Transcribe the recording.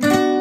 time.